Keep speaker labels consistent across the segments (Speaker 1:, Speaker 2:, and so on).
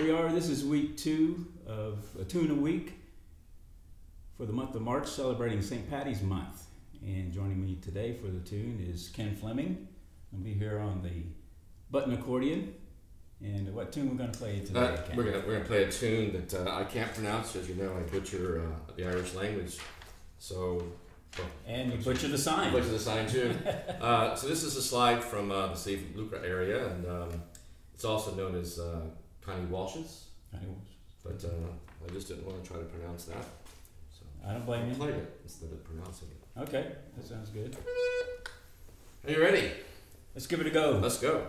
Speaker 1: we are. This is week two of a tune a week for the month of March, celebrating St. Patty's Month. And joining me today for the tune is Ken Fleming. I'll be here on the button accordion. And what tune we're going to play today?
Speaker 2: Uh,
Speaker 1: Ken?
Speaker 2: we're we're gonna play a tune that uh, I can't pronounce, as you know. I butcher uh, the Irish language, so well,
Speaker 1: and you butcher the sign.
Speaker 2: butcher the sign too. uh, so this is a slide from uh, the Sliabh Luachra area, and um, it's also known as uh, Connie Walsh's. But uh, I just didn't want to try to pronounce that, so
Speaker 1: I don't
Speaker 2: I
Speaker 1: blame you.
Speaker 2: played it instead of pronouncing it.
Speaker 1: Okay, that sounds good.
Speaker 2: Are you ready?
Speaker 1: Let's give it a go.
Speaker 2: Let's go.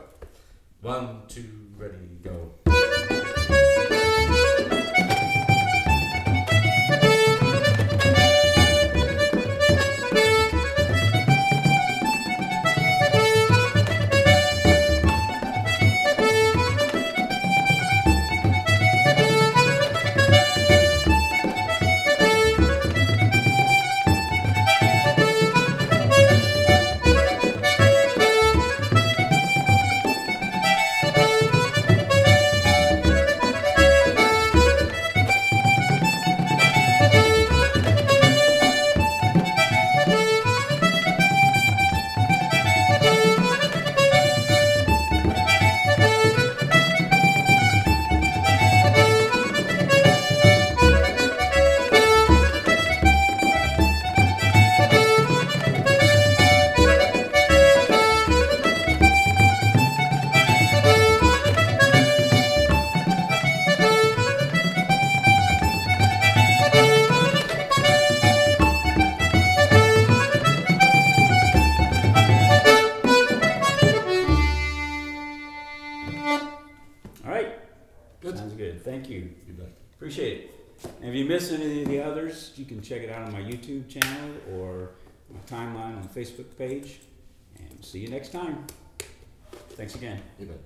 Speaker 2: One, two, ready, go. Good.
Speaker 1: Sounds good. Thank you.
Speaker 2: You bet.
Speaker 1: Appreciate it. And if you missed any of the others, you can check it out on my YouTube channel or my timeline on Facebook page. And see you next time. Thanks again.
Speaker 2: You bet.